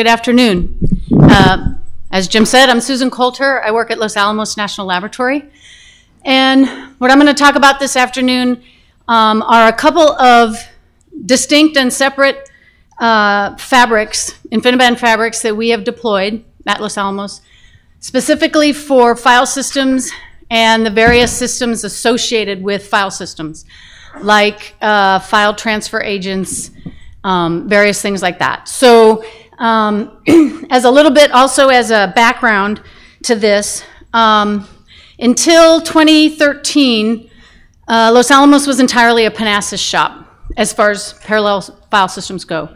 Good afternoon. Uh, As Jim said, I'm Susan Coulter. I work at Los Alamos National Laboratory. And what I'm going to talk about this afternoon um, are a couple of distinct and separate uh, fabrics, InfiniBand fabrics that we have deployed at Los Alamos, specifically for file systems and the various systems associated with file systems, like uh, file transfer agents, um, various things like that. So um, as a little bit also as a background to this, um, until 2013, uh, Los Alamos was entirely a Panasas shop as far as parallel file systems go.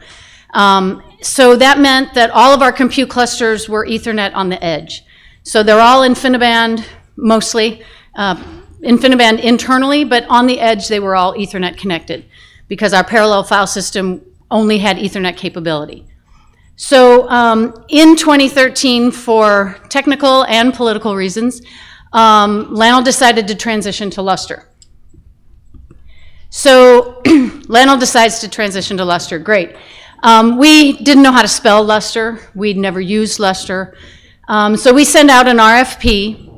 Um, so that meant that all of our compute clusters were Ethernet on the edge. So they're all InfiniBand mostly, uh, InfiniBand internally, but on the edge they were all Ethernet connected because our parallel file system only had Ethernet capability. So um, in 2013, for technical and political reasons, um, decided to transition to Lustre. So LANL decides to transition to Lustre, great. Um, we didn't know how to spell Lustre. We'd never used Lustre. Um, so we sent out an RFP.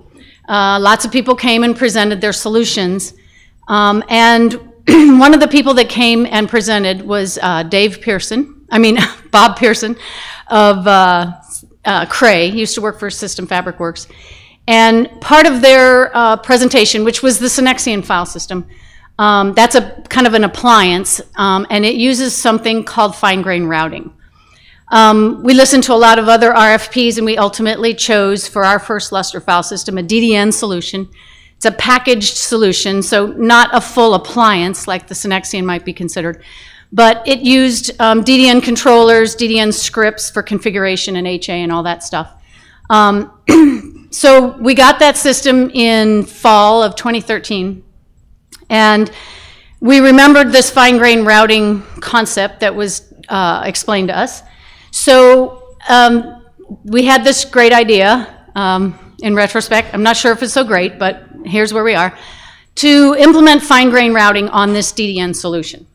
Uh, lots of people came and presented their solutions. Um, and one of the people that came and presented was uh, Dave Pearson, I mean, Bob Pearson of uh, uh, Cray, used to work for System Fabric Works. And part of their uh, presentation, which was the Sonexion file system, um, that's a kind of an appliance, um, and it uses something called fine grain routing. Um, we listened to a lot of other RFPs, and we ultimately chose for our first Lustre file system a DDN solution. It's a packaged solution, so not a full appliance like the Sonexion might be considered, but it used um, DDN controllers, DDN scripts for configuration and HA and all that stuff. Um, so we got that system in fall of 2013. And we remembered this fine grain routing concept that was uh, explained to us. So um, we had this great idea. Um, in retrospect, I'm not sure if it's so great, but here's where we are, to implement fine grain routing on this DDN solution.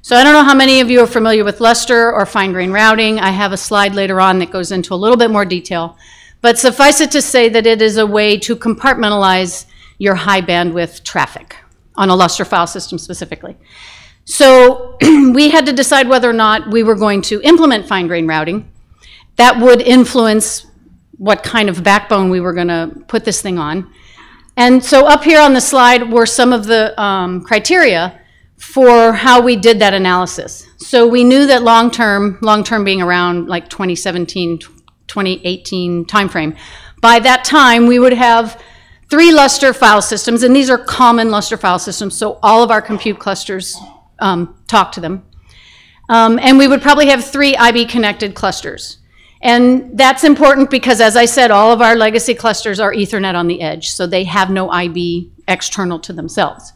So I don't know how many of you are familiar with Lustre or fine grain routing. I have a slide later on that goes into a little bit more detail. But suffice it to say that it is a way to compartmentalize your high bandwidth traffic on a Lustre file system specifically. So we had to decide whether or not we were going to implement fine grain routing. That would influence what kind of backbone we were going to put this thing on. And so up here on the slide were some of the um, criteria for how we did that analysis. So we knew that long term, long term being around like 2017, 2018 timeframe, by that time we would have three Lustre file systems, and these are common Lustre file systems, so all of our compute clusters um, talk to them. Um, and we would probably have three IB connected clusters. And that's important because, as I said, all of our legacy clusters are Ethernet on the edge, so they have no IB external to themselves.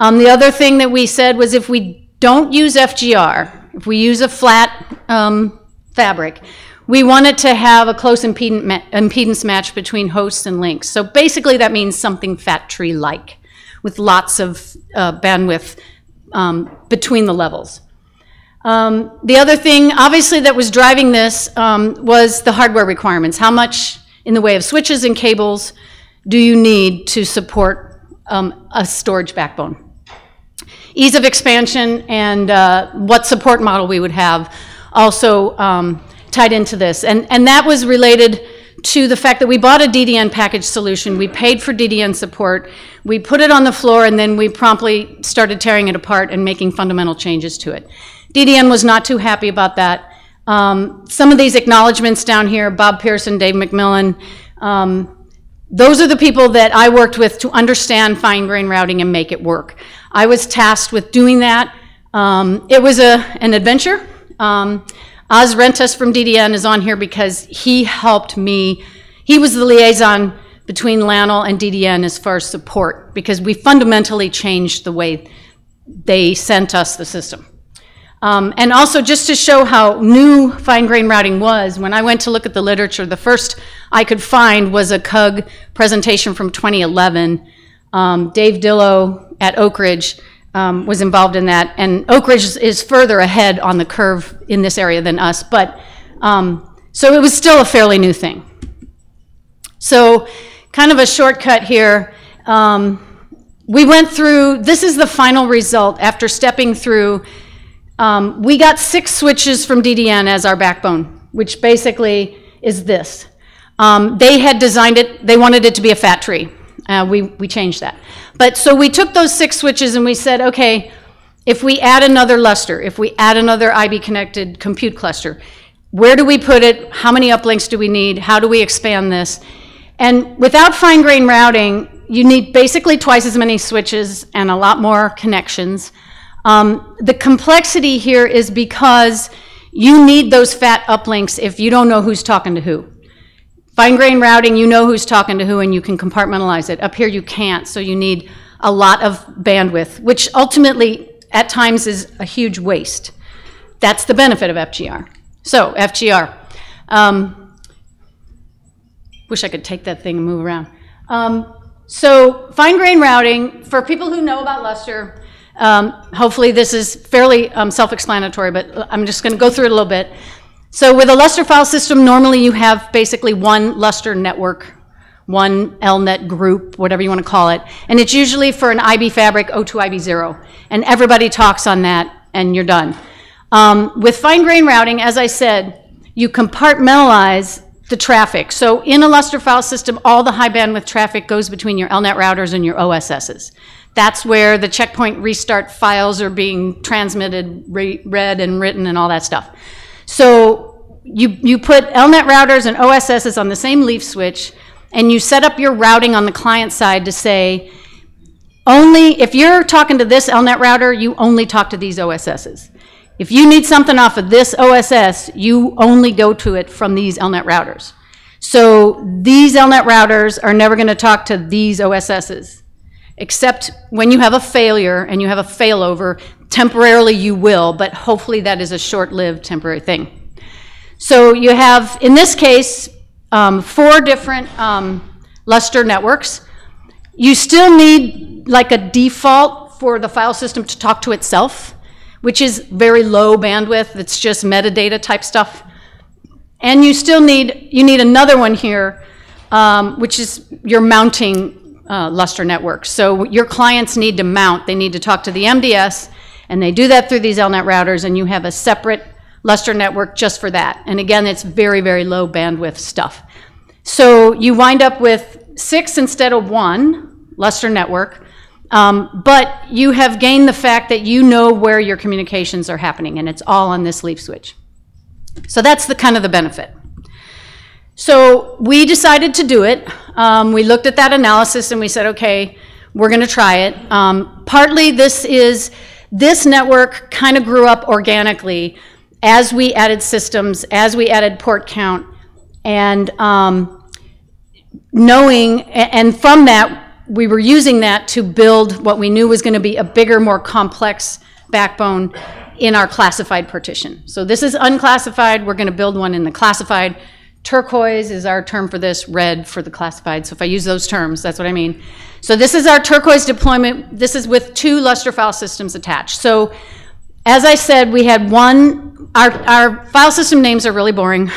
Um, the other thing that we said was if we don't use FGR, if we use a flat um, fabric, we wanted to have a close impedance match between hosts and links. So basically that means something fat tree-like with lots of uh, bandwidth um, between the levels. Um, the other thing, obviously, that was driving this um, was the hardware requirements. How much in the way of switches and cables do you need to support um, a storage backbone? Ease of expansion and uh, what support model we would have also um, tied into this. And, and that was related to the fact that we bought a DDN package solution. We paid for DDN support. We put it on the floor, and then we promptly started tearing it apart and making fundamental changes to it. DDN was not too happy about that. Um, some of these acknowledgments down here, Bob Pearson, Dave McMillan, um, those are the people that I worked with to understand fine grain routing and make it work. I was tasked with doing that. Um, it was a, an adventure. Um, Oz Rentas from DDN is on here because he helped me. He was the liaison between LANL and DDN as far as support because we fundamentally changed the way they sent us the system. Um, and also, just to show how new fine grain routing was, when I went to look at the literature, the first I could find was a CUG presentation from 2011. Um, Dave Dillow at Oak Ridge um, was involved in that, and Oak Ridge is, is, further ahead on the curve in this area than us, but Um, so it was still a fairly new thing. So, kind of a shortcut here. Um, we went through, this is the final result after stepping through. Um, we got six switches from DDN as our backbone, which basically is this. Um, they had designed it, they wanted it to be a fat tree. Uh, we, we changed that. But so we took those six switches and we said, okay, if we add another Lustre, if we add another IB connected compute cluster, where do we put it? How many uplinks do we need? How do we expand this? And without fine grain routing, you need basically twice as many switches and a lot more connections. Um, the complexity here is because you need those fat uplinks if you don't know who's talking to who. Fine grain routing, you know who's talking to who and you can compartmentalize it. Up here, you can't, so you need a lot of bandwidth, which ultimately, at times, is a huge waste. That's the benefit of FGR. So, FGR. Um, wish I could take that thing and move around. Um, so, fine grain routing, for people who know about Lustre, um, hopefully this is fairly um, self explanatory, but I'm just going to go through it a little bit. So with a Lustre file system, normally you have basically one Lustre network, one LNet group, whatever you want to call it, and it's usually for an IB fabric O2 IB0, and everybody talks on that, and you're done. Um, with fine grain routing, as I said, you compartmentalize the traffic. So in a Lustre file system, all the high bandwidth traffic goes between your LNet routers and your OSSs. That's where the checkpoint restart files are being transmitted, re read, and written, and all that stuff. So you, you put LNet routers and OSSs on the same leaf switch, and you set up your routing on the client side to say, only if you're talking to this LNet router, you only talk to these OSSs. If you need something off of this OSS, you only go to it from these LNet routers. So these LNet routers are never going to talk to these OSSs, except when you have a failure and you have a failover, temporarily you will, but hopefully that is a short-lived temporary thing. So you have, in this case, um, four different um, Lustre networks. You still need like a default for the file system to talk to itself, which is very low bandwidth. It's just metadata type stuff. And you still need, you need another one here, um, which is your mounting uh, Lustre network. So your clients need to mount. They need to talk to the MDS and they do that through these LNet routers, and you have a separate Lustre network just for that. And again, it's very, very low bandwidth stuff. So you wind up with six instead of one Lustre network, um, but you have gained the fact that you know where your communications are happening, and it's all on this leaf switch. So that's the kind of the benefit. So we decided to do it. Um, we looked at that analysis and we said, okay, we're going to try it. Um, partly this is this network kind of grew up organically as we added systems, as we added port count, and um, knowing, and from that, we were using that to build what we knew was going to be a bigger, more complex backbone in our classified partition. So this is unclassified. We're going to build one in the classified. Turquoise is our term for this, red for the classified. So if I use those terms, that's what I mean. So this is our turquoise deployment. This is with two Lustre file systems attached. So as I said, we had one, our, our file system names are really boring.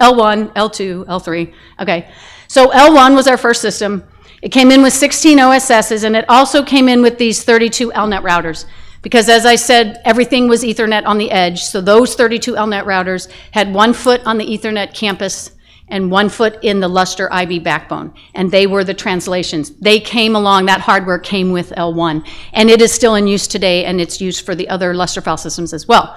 L1, L2, L3, okay. So L1 was our first system. It came in with 16 OSSs, and it also came in with these 32 LNet routers. Because as I said, everything was Ethernet on the edge. So those 32 LNet routers had one foot on the Ethernet campus and one foot in the Lustre IB backbone. And they were the translations. They came along, that hardware came with L1. And it is still in use today, and it's used for the other Lustre file systems as well.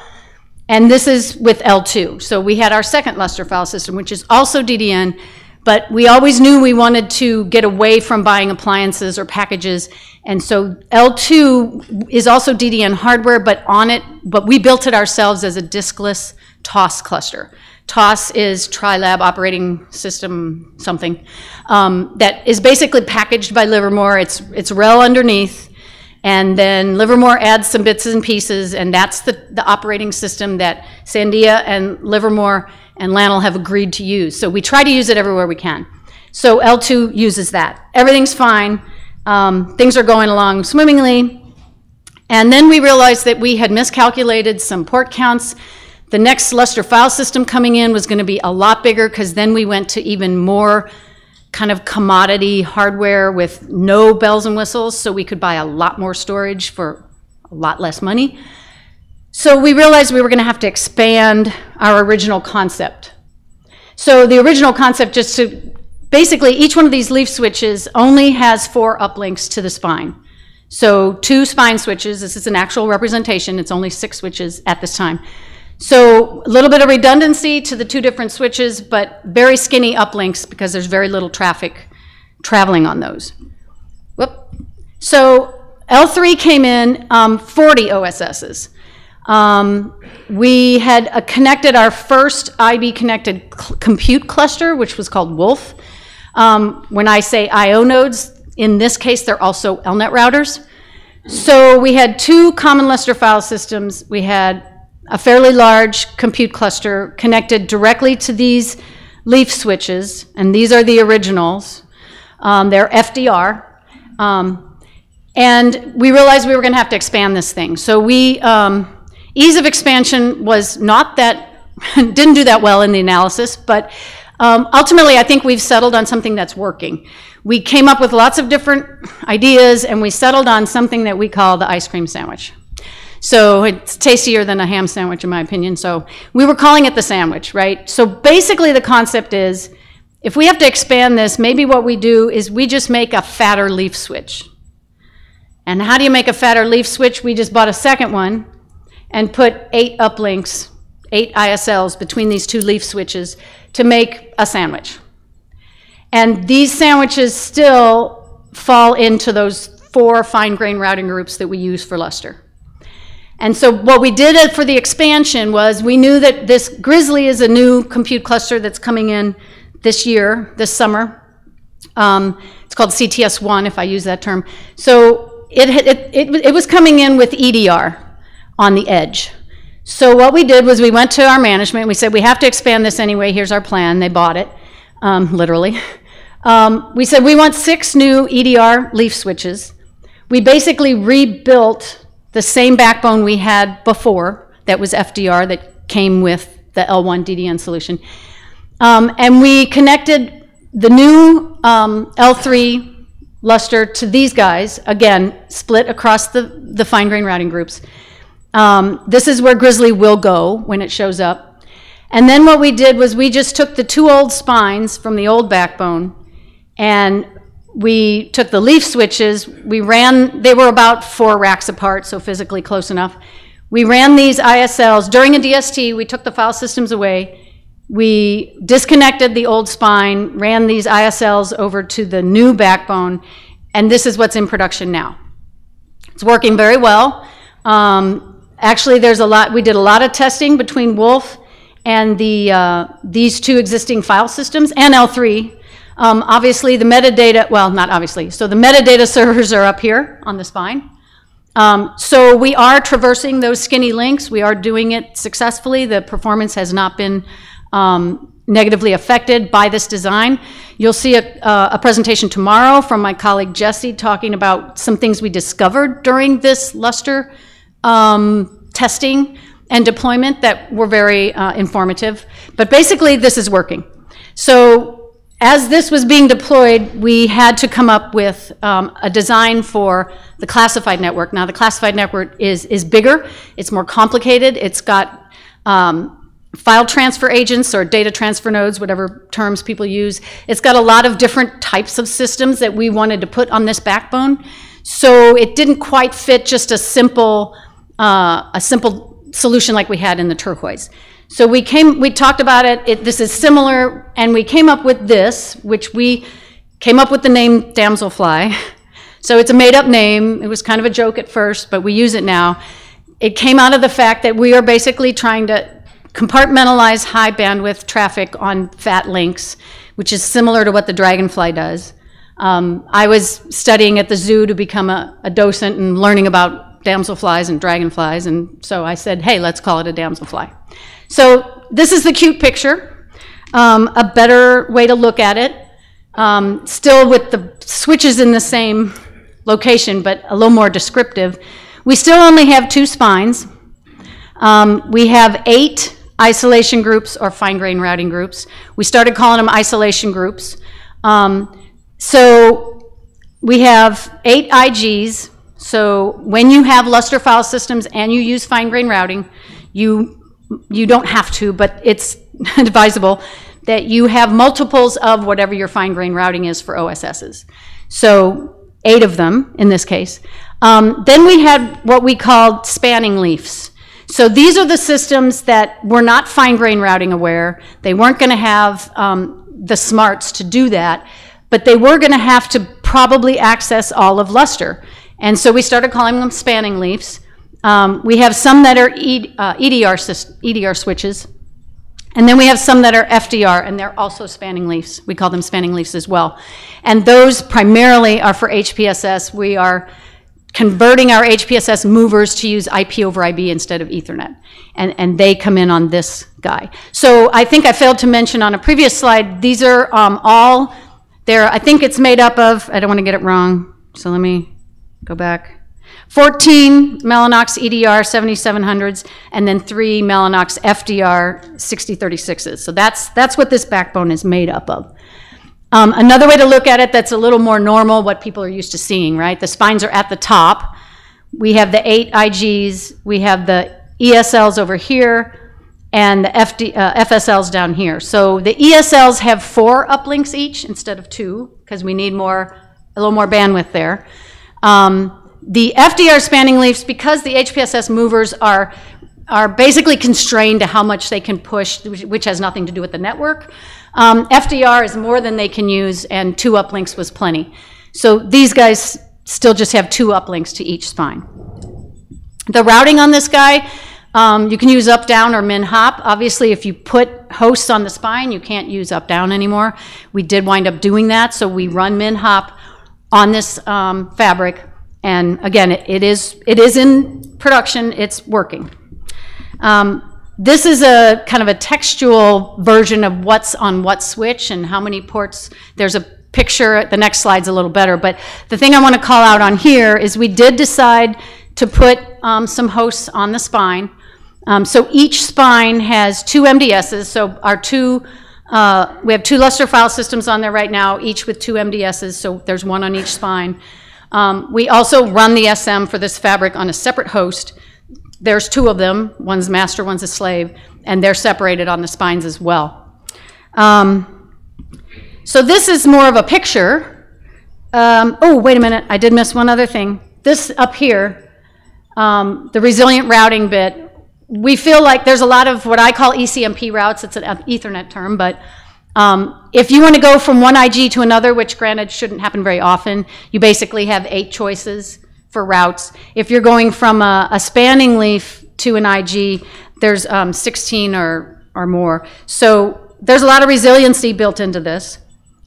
And this is with L2. So we had our second Lustre file system, which is also DDN, but we always knew we wanted to get away from buying appliances or packages. And so L2 is also DDN hardware, but on it, but we built it ourselves as a diskless TOS cluster. TOS is TriLab Operating System something um, that is basically packaged by Livermore. It's, it's RHEL underneath, and then Livermore adds some bits and pieces, and that's the, the operating system that Sandia and Livermore and LANL have agreed to use. So we try to use it everywhere we can. So L2 uses that. Everything's fine. Um, things are going along swimmingly. And then we realized that we had miscalculated some port counts. The next Lustre file system coming in was going to be a lot bigger because then we went to even more kind of commodity hardware with no bells and whistles, so we could buy a lot more storage for a lot less money. So we realized we were going to have to expand our original concept. So the original concept, just to basically, each one of these leaf switches only has four uplinks to the spine. So two spine switches, this is an actual representation, it's only six switches at this time. So a little bit of redundancy to the two different switches, but very skinny uplinks because there's very little traffic traveling on those. Whoop. So L3 came in um, 40 OSSs. Um, we had uh, connected our first IB connected compute cluster, which was called Wolf. Um, when I say I.O. nodes, in this case, they're also LNet routers. So we had two common Lustre file systems. We had a fairly large compute cluster connected directly to these leaf switches, and these are the originals. Um, they're FDR. Um, and we realized we were going to have to expand this thing. So we, um, ease of expansion was not that, didn't do that well in the analysis, but um, ultimately, I think we've settled on something that's working. We came up with lots of different ideas, and we settled on something that we call the ice cream sandwich. So it's tastier than a ham sandwich, in my opinion. So we were calling it the sandwich, right? So basically, the concept is if we have to expand this, maybe what we do is we just make a fatter leaf switch. And how do you make a fatter leaf switch? We just bought a second one and put eight uplinks, eight ISLs between these two leaf switches to make a sandwich. And these sandwiches still fall into those four fine grain routing groups that we use for Lustre. And so what we did for the expansion was we knew that this Grizzly is a new compute cluster that's coming in this year, this summer. Um, it's called CTS1, if I use that term. So it, it, it, it was coming in with EDR on the edge. So what we did was we went to our management. We said, we have to expand this anyway. Here's our plan. They bought it, um, literally. Um, we said, we want six new EDR leaf switches. We basically rebuilt the same backbone we had before that was FDR that came with the L1 DDN solution. Um, and we connected the new um, L3 Lustre to these guys, again, split across the, the fine grain routing groups. Um, this is where Grizzly will go when it shows up. And then what we did was we just took the two old spines from the old backbone and we took the leaf switches, we ran, they were about four racks apart, so physically close enough. We ran these ISLs during a DST, we took the file systems away, we disconnected the old spine, ran these ISLs over to the new backbone, and this is what's in production now. It's working very well. Um, Actually, there's a lot, we did a lot of testing between Wolf and the, uh, these two existing file systems and L3. Um, obviously, the metadata, well, not obviously, so the metadata servers are up here on the spine. Um, so we are traversing those skinny links. We are doing it successfully. The performance has not been um, negatively affected by this design. You'll see a, uh, a, presentation tomorrow from my colleague Jesse talking about some things we discovered during this Lustre um, testing and deployment that were very uh, informative. But basically, this is working. So as this was being deployed, we had to come up with um, a design for the classified network. Now, the classified network is, is bigger, it's more complicated, it's got um, file transfer agents or data transfer nodes, whatever terms people use. It's got a lot of different types of systems that we wanted to put on this backbone. So it didn't quite fit just a simple uh, a simple solution like we had in the turquoise. So we came, we talked about it, it, this is similar, and we came up with this, which we came up with the name damselfly. So it's a made up name. It was kind of a joke at first, but we use it now. It came out of the fact that we are basically trying to compartmentalize high bandwidth traffic on fat links, which is similar to what the Dragonfly does. Um, I was studying at the zoo to become a, a docent and learning about damselflies and dragonflies, and so I said, hey, let's call it a damselfly. So this is the cute picture, um, a better way to look at it, um, still with the switches in the same location, but a little more descriptive. We still only have two spines. Um, we have eight isolation groups or fine grain routing groups. We started calling them isolation groups. Um, so we have eight IGs. So when you have Lustre file systems and you use fine grain routing, you you don't have to, but it's advisable that you have multiples of whatever your fine grain routing is for OSSs. So eight of them in this case. Um, then we had what we called spanning leafs. So these are the systems that were not fine grain routing aware. They weren't going to have um, the smarts to do that, but they were going to have to probably access all of Lustre. And so we started calling them spanning leaves. Um, we have some that are e, uh, EDR, EDR switches, and then we have some that are FDR, and they're also spanning leaves. We call them spanning leaves as well. And those primarily are for HPSS. We are converting our HPSS movers to use IP over IB instead of Ethernet. And, and they come in on this guy. So I think I failed to mention on a previous slide, these are um, all, there. I think it's made up of, I don't want to get it wrong, so let me go back. 14 Mellanox EDR 7700s, and then three Mellanox FDR 6036s. So that's, that's what this backbone is made up of. Um, another way to look at it that's a little more normal, what people are used to seeing, right? The spines are at the top. We have the eight IGs, we have the ESLs over here, and the FD, uh, FSLs down here. So the ESLs have four uplinks each instead of two, because we need more, a little more bandwidth there. Um, the FDR spanning leaves, because the HPSS movers are are basically constrained to how much they can push, which has nothing to do with the network. Um, FDR is more than they can use, and two uplinks was plenty. So these guys still just have two uplinks to each spine. The routing on this guy, um, you can use up, down, or min hop. Obviously, if you put hosts on the spine, you can't use up, down anymore. We did wind up doing that, so we run min hop on this um, fabric. And again, it, it, is, it is in production, it's working. Um, this is a kind of a textual version of what's on what switch and how many ports. There's a picture, the next slide's a little better, but the thing I want to call out on here is we did decide to put um, some hosts on the spine. Um, so each spine has two MDSs, so our two, uh, we have two Lustre file systems on there right now, each with two MDSs, so there's one on each spine. Um, we also run the SM for this fabric on a separate host, there's two of them, one's master, one's a slave, and they're separated on the spines as well. Um, so this is more of a picture. Um, oh, wait a minute, I did miss one other thing. This up here, um, the resilient routing bit, we feel like there's a lot of what I call ECMP routes, it's an Ethernet term, but um, if you want to go from one IG to another, which granted shouldn't happen very often, you basically have eight choices for routes. If you're going from a, a spanning leaf to an IG, there's um, 16 or, or more. So there's a lot of resiliency built into this.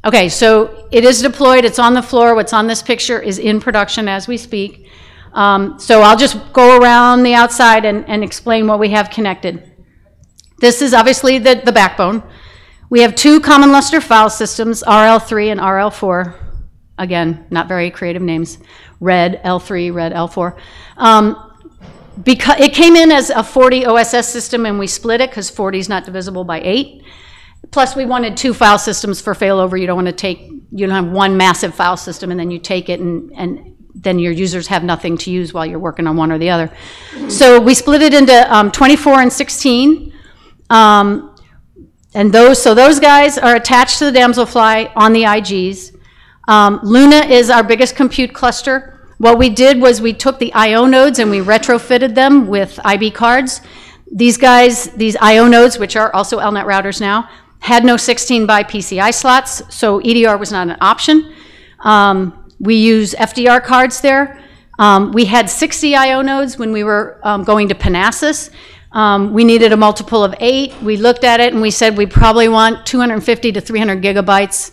Okay, so it is deployed, it's on the floor. What's on this picture is in production as we speak. Um, so I'll just go around the outside and, and explain what we have connected. This is obviously the, the backbone. We have two common Lustre file systems, RL3 and RL4. Again, not very creative names red L3, red L4. Um, because it came in as a 40 OSS system and we split it because 40 is not divisible by 8. Plus, we wanted two file systems for failover. You don't want to take, you don't have one massive file system and then you take it and, and then your users have nothing to use while you're working on one or the other. So we split it into um, 24 and 16. Um, and those, so those guys are attached to the Damselfly on the IGs. Um, Luna is our biggest compute cluster. What we did was we took the I.O. nodes and we retrofitted them with IB cards. These guys, these I.O. nodes, which are also LNet routers now, had no 16 by PCI slots, so EDR was not an option. Um, we use FDR cards there. Um, we had 60 I.O. nodes when we were um, going to Panasas. Um, we needed a multiple of eight. We looked at it and we said we probably want 250 to 300 gigabytes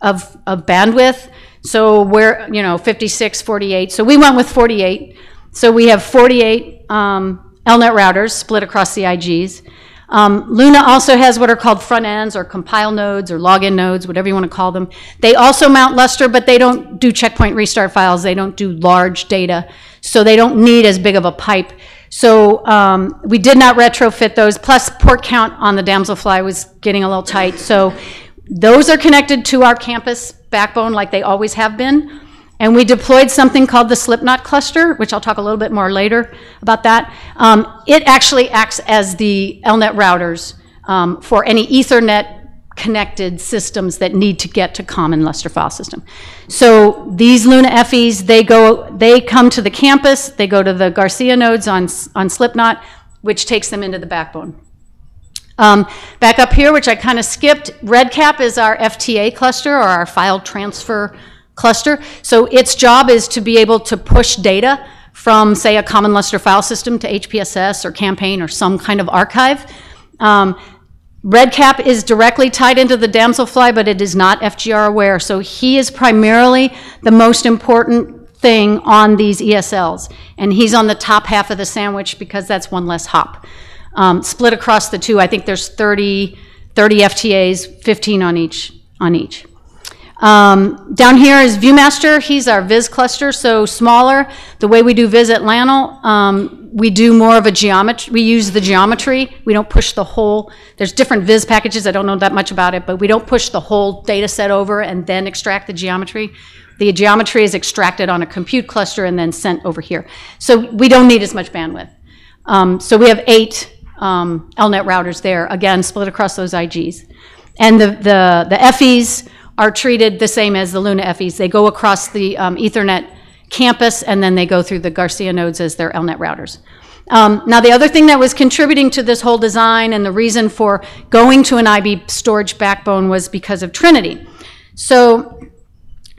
of, of bandwidth. So we're, you know, 56, 48. So we went with 48. So we have 48 um, LNet routers split across the IGs. Um, Luna also has what are called front ends or compile nodes or login nodes, whatever you want to call them. They also mount Lustre, but they don't do checkpoint restart files. They don't do large data. So they don't need as big of a pipe. So um, we did not retrofit those, plus port count on the Damselfly was getting a little tight. So those are connected to our campus backbone like they always have been. And we deployed something called the Slipknot cluster, which I'll talk a little bit more later about that. Um, it actually acts as the LNet routers um, for any Ethernet connected systems that need to get to common Lustre file system. So these Luna FEs, they go, they come to the campus, they go to the Garcia nodes on, on Slipknot, which takes them into the backbone. Um, back up here, which I kind of skipped, RedCap is our FTA cluster or our file transfer cluster. So its job is to be able to push data from, say, a common Lustre file system to HPSS or Campaign or some kind of archive. Um, RedCap is directly tied into the Damselfly, but it is not FGR aware. So he is primarily the most important thing on these ESLs. And he's on the top half of the sandwich because that's one less hop. Um, split across the two, I think there's 30, 30 FTAs, 15 on each, on each. Um, down here is ViewMaster. He's our Viz cluster, so smaller. The way we do Viz at LANL, um, we do more of a geometry. We use the geometry. We don't push the whole. There's different Viz packages. I don't know that much about it, but we don't push the whole data set over and then extract the geometry. The geometry is extracted on a compute cluster and then sent over here. So we don't need as much bandwidth. Um, so we have eight um, LNet routers there, again, split across those IGs. And the, the, the FEs are treated the same as the Luna FEs. They go across the um, Ethernet campus and then they go through the Garcia nodes as their LNet routers. Um, now, the other thing that was contributing to this whole design and the reason for going to an IB storage backbone was because of Trinity. So,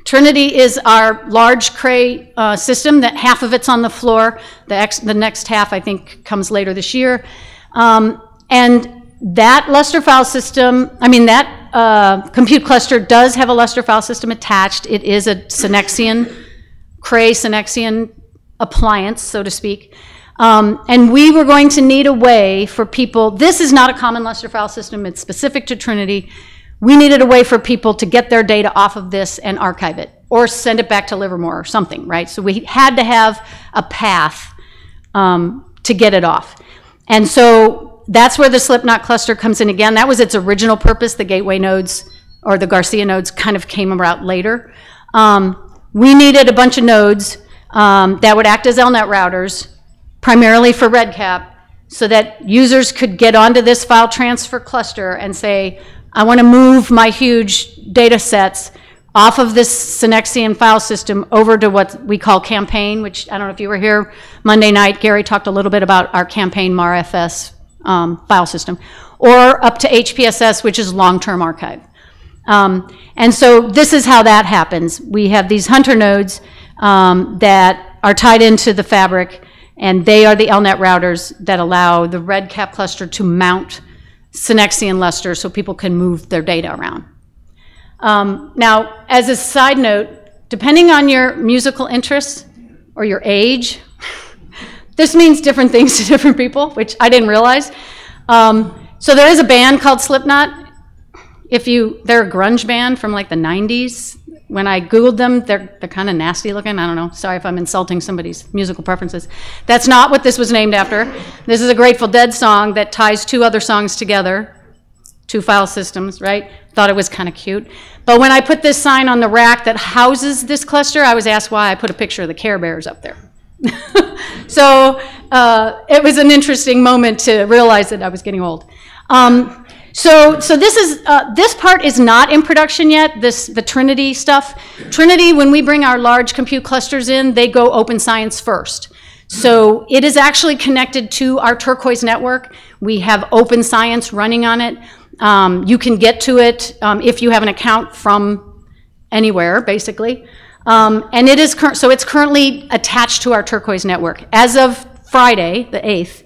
Trinity is our large Cray uh, system that half of it's on the floor. The, the next half, I think, comes later this year. Um, and that Lustre file system, I mean, that uh, compute cluster does have a Lustre file system attached. It is a Sonexion, Cray Sonexion appliance, so to speak. Um, and we were going to need a way for people, this is not a common Lustre file system, it's specific to Trinity. We needed a way for people to get their data off of this and archive it, or send it back to Livermore or something, right? So we had to have a path um, to get it off. And so that's where the Slipknot cluster comes in again. That was its original purpose. The gateway nodes or the Garcia nodes kind of came about later. Um, we needed a bunch of nodes um, that would act as LNet routers, primarily for RedCap, so that users could get onto this file transfer cluster and say, I want to move my huge data sets off of this Sonexion file system over to what we call campaign, which I don't know if you were here Monday night. Gary talked a little bit about our campaign MARFS um, file system, or up to HPSS, which is long-term archive. Um, and so this is how that happens. We have these hunter nodes um, that are tied into the fabric, and they are the LNet routers that allow the RedCap cluster to mount Sonexion Lustre so people can move their data around. Um, now, as a side note, depending on your musical interests or your age, this means different things to different people, which I didn't realize. Um, so there is a band called Slipknot. If you, they're a grunge band from like the 90s. When I Googled them, they're, they're kind of nasty looking. I don't know. Sorry if I'm insulting somebody's musical preferences. That's not what this was named after. This is a Grateful Dead song that ties two other songs together, two file systems, right? Thought it was kind of cute. But when I put this sign on the rack that houses this cluster, I was asked why I put a picture of the Care Bears up there. So uh, it was an interesting moment to realize that I was getting old. Um, so, so this is uh, this part is not in production yet. This the Trinity stuff. Trinity, when we bring our large compute clusters in, they go open science first. So it is actually connected to our Turquoise network. We have open science running on it. Um, you can get to it um, if you have an account from anywhere, basically. Um, and it is so it's currently attached to our Turquoise network. As of Friday, the 8th,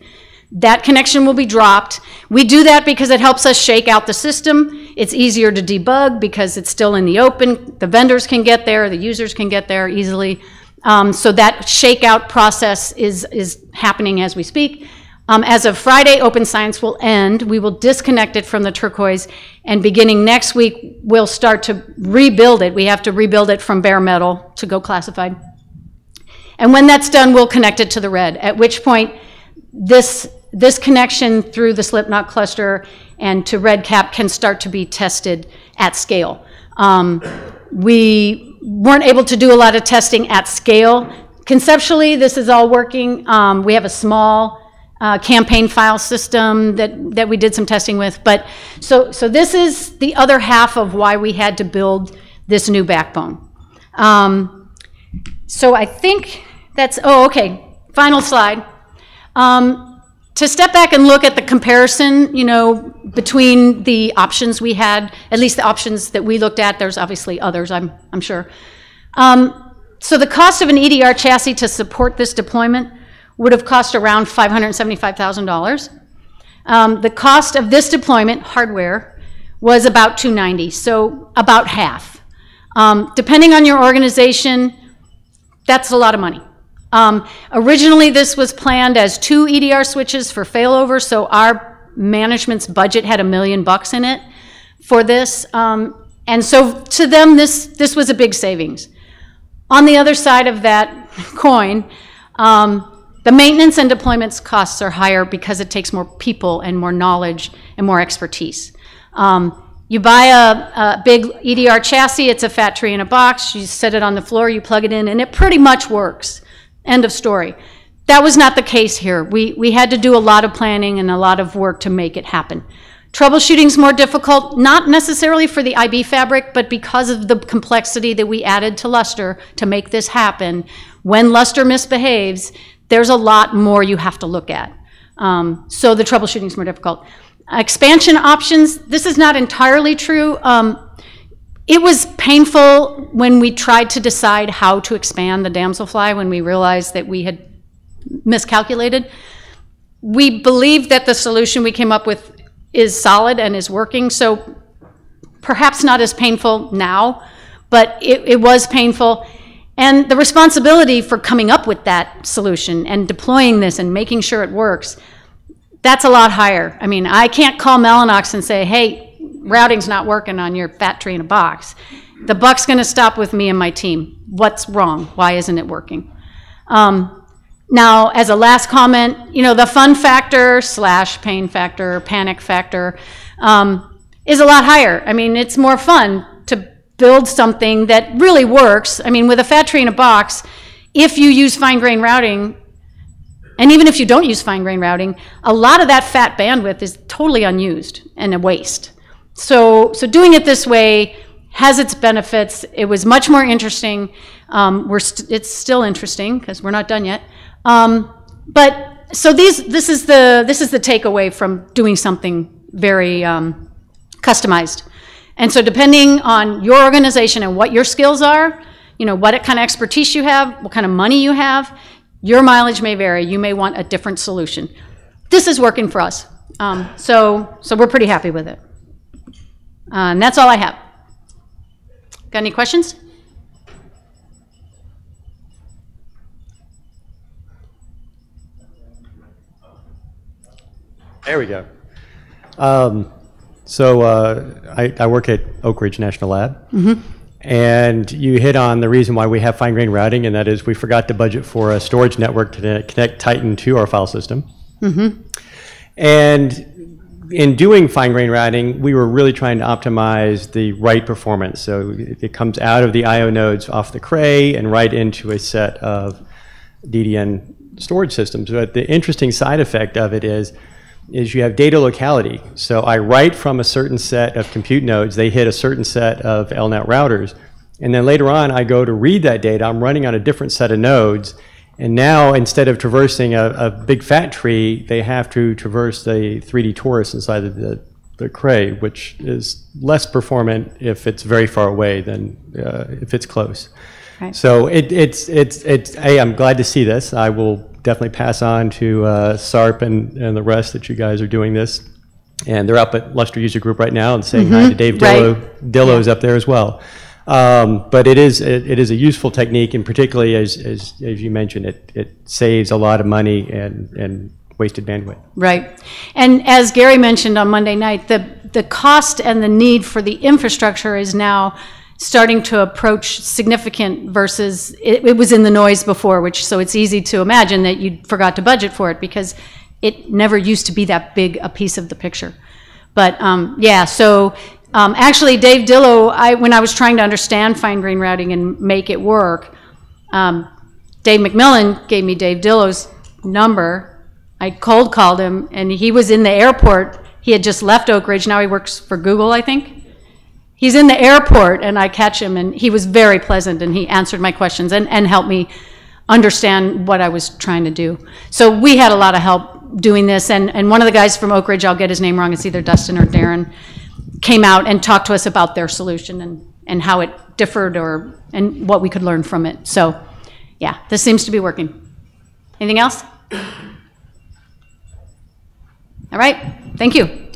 that connection will be dropped. We do that because it helps us shake out the system. It's easier to debug because it's still in the open. The vendors can get there, the users can get there easily. Um, so that shakeout process is, is happening as we speak. Um, as of Friday, Open Science will end. We will disconnect it from the turquoise, and beginning next week, we'll start to rebuild it. We have to rebuild it from bare metal to go classified. And when that's done, we'll connect it to the red, at which point this, this connection through the Slipknot cluster and to RedCap can start to be tested at scale. Um, we weren't able to do a lot of testing at scale. Conceptually, this is all working. Um, we have a small uh, campaign file system that, that we did some testing with. But so, so this is the other half of why we had to build this new backbone. Um, so I think that's, oh, okay, final slide. Um, to step back and look at the comparison, you know, between the options we had, at least the options that we looked at, there's obviously others, I'm, I'm sure. Um, so the cost of an EDR chassis to support this deployment would have cost around $575,000. Um, the cost of this deployment, hardware, was about 290, so about half. Um, depending on your organization, that's a lot of money. Um, originally, this was planned as two EDR switches for failover, so our management's budget had a million bucks in it for this. Um, and so to them, this, this was a big savings. On the other side of that coin, um, the maintenance and deployments costs are higher because it takes more people and more knowledge and more expertise. Um, you buy a, a, big EDR chassis, it's a fat tree in a box, you set it on the floor, you plug it in, and it pretty much works. End of story. That was not the case here. We, we had to do a lot of planning and a lot of work to make it happen. Troubleshooting is more difficult, not necessarily for the IB fabric, but because of the complexity that we added to Lustre to make this happen. When Lustre misbehaves, there's a lot more you have to look at. Um, so the troubleshooting is more difficult. Expansion options, this is not entirely true. Um, it was painful when we tried to decide how to expand the damselfly when we realized that we had miscalculated. We believe that the solution we came up with is solid and is working, so perhaps not as painful now, but it, it was painful. And the responsibility for coming up with that solution and deploying this and making sure it works, that's a lot higher. I mean, I can't call Mellanox and say, hey, routing's not working on your fat tree in a box. The buck's going to stop with me and my team. What's wrong? Why isn't it working? Um, now, as a last comment, you know, the fun factor slash pain factor, panic factor um, is a lot higher. I mean, it's more fun build something that really works. I mean, with a fat tree in a box, if you use fine grain routing, and even if you don't use fine grain routing, a lot of that fat bandwidth is totally unused and a waste. So, so doing it this way has its benefits. It was much more interesting. Um, we're st it's still interesting because we're not done yet. Um, but so these, this is the this is the takeaway from doing something very um, customized. And so depending on your organization and what your skills are, you know, what kind of expertise you have, what kind of money you have, your mileage may vary. You may want a different solution. This is working for us. Um, so, so we're pretty happy with it. Uh, and that's all I have. Got any questions? There we go. Um, so uh, I, I, work at Oak Ridge National Lab. Mm-hmm. And you hit on the reason why we have fine grained routing, and that is we forgot to budget for a storage network to connect Titan to our file system. Mm-hmm. And in doing fine grained routing, we were really trying to optimize the write performance. So it comes out of the I/O nodes off the Cray and right into a set of DDN storage systems. But the interesting side effect of it is is you have data locality. So I write from a certain set of compute nodes, they hit a certain set of LNet routers, and then later on I go to read that data, I'm running on a different set of nodes, and now instead of traversing a, a big fat tree, they have to traverse the 3D torus inside of the, the Cray, which is less performant if it's very far away than uh, if it's close. Right. So it, it's, it's, it's, hey, I'm glad to see this. I will definitely pass on to uh, SARP and, and the rest that you guys are doing this. And they're up at Lustre User Group right now and saying mm-hmm. hi to Dave Dillow. Right. Dillow's up there as well. Um, but it is it, it is a useful technique, and particularly as, as, as you mentioned, it, it saves a lot of money and, and wasted bandwidth. Right. And as Gary mentioned on Monday night, the, the cost and the need for the infrastructure is now starting to approach significant versus it, it, was in the noise before, which so it's easy to imagine that you forgot to budget for it because it never used to be that big a piece of the picture. But um, yeah, so um, actually, Dave Dillow, I, when I was trying to understand fine grain routing and make it work, um, Dave McMillan gave me Dave Dillow's number. I cold called him, and he was in the airport. He had just left Oak Ridge. Now he works for Google, I think. He's in the airport, and I catch him, and he was very pleasant, and he answered my questions and, and helped me understand what I was trying to do. So we had a lot of help doing this, and, and one of the guys from Oak Ridge, I'll get his name wrong, it's either Dustin or Darren, came out and talked to us about their solution and, and how it differed or, and what we could learn from it. So, yeah, this seems to be working. Anything else? All right, thank you.